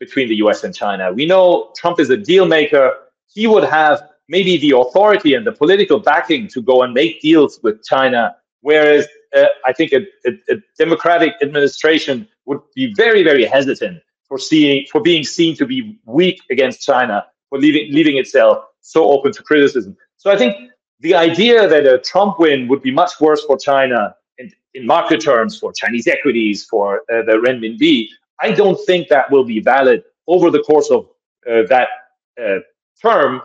between the US and China. We know Trump is a deal maker. He would have maybe the authority and the political backing to go and make deals with China, whereas uh, I think a, a, a, democratic administration would be very, very hesitant for seeing for being seen to be weak against China, for leaving leaving itself so open to criticism. So I think the idea that a Trump win would be much worse for China in, in market terms, for Chinese equities, for uh, the renminbi, I don't think that will be valid over the course of uh, that uh, term